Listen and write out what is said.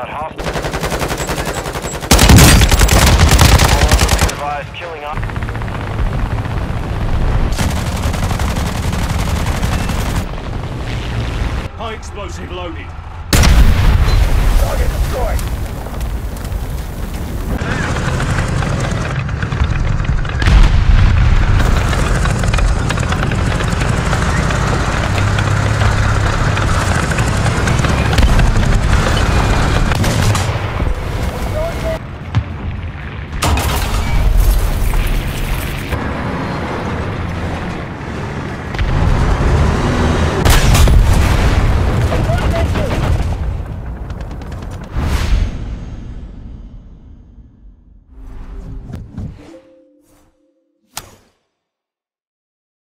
got hostile. Advised killing op. High explosive loaded.